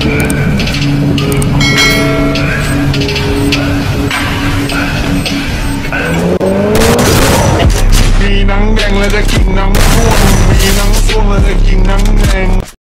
มีนังแดงและจะกินนังม่วงมีนังส้วมและจะกินนังง